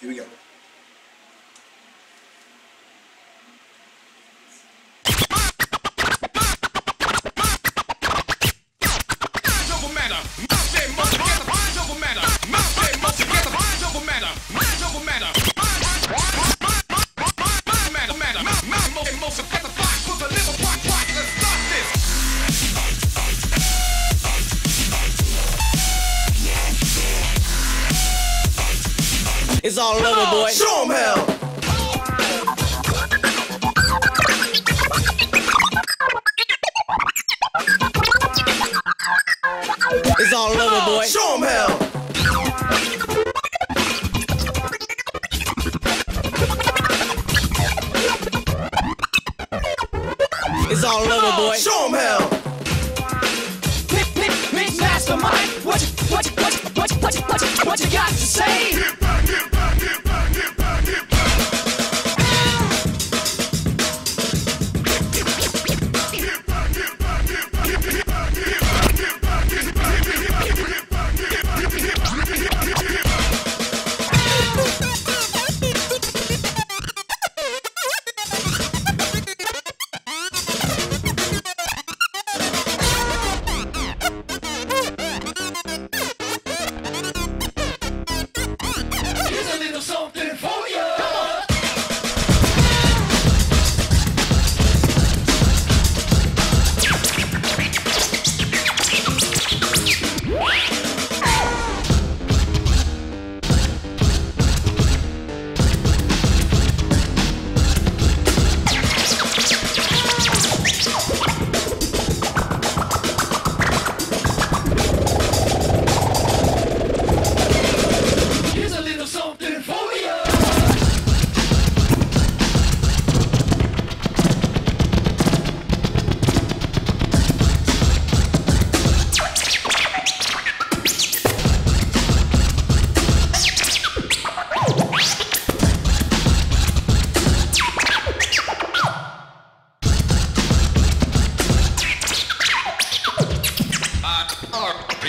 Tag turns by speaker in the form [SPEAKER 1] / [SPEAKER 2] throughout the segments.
[SPEAKER 1] Here we go.
[SPEAKER 2] It's all over, boy.
[SPEAKER 1] Show Show 'em hell.
[SPEAKER 2] It's all over, boy.
[SPEAKER 1] Show 'em hell.
[SPEAKER 2] It's all over, boy.
[SPEAKER 1] Show 'em hell.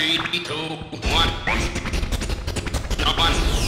[SPEAKER 3] Three, two, one. Jump
[SPEAKER 4] one.